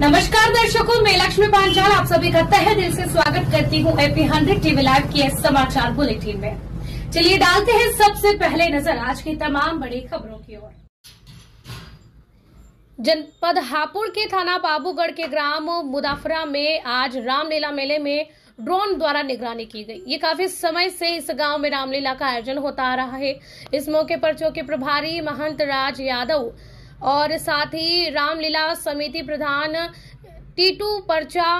नमस्कार दर्शकों, मैं लक्ष्मी पांचाल, आप सभी का तहे दिल से स्वागत करती हूँ एपी हंड्रेड टीवी लाइव के समाचार बुलेटिन में। चलिए डालते हैं सबसे पहले नज़र आज की तमाम बड़ी खबरों की ओर। जनपद हापुड़ के थाना बाबूगढ़ के ग्राम मुदाफरा में आज रामलीला मेले में ड्रोन द्वारा निगरानी की गई। ये काफ़ी समय से इस गाँव में रामलीला का आयोजन होता आ रहा है। इस मौके पर चौकी प्रभारी महंत राज यादव और साथ ही रामलीला समिति प्रधान टीटू परचा,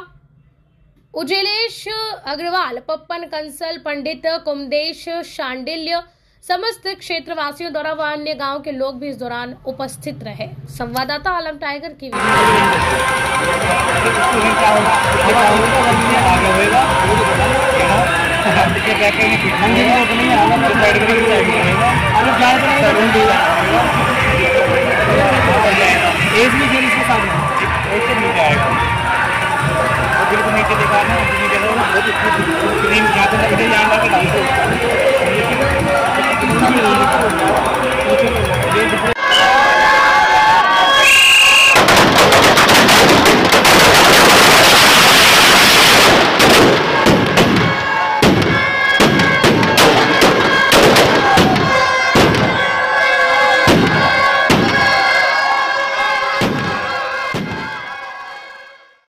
उजेलेश अग्रवाल, पप्पन कंसल, पंडित कुमदेश शांडिल्य समस्त क्षेत्रवासियों द्वारा व अन्य गाँव के लोग भी इस दौरान उपस्थित रहे। संवाददाता आलम टाइगर की Thank you.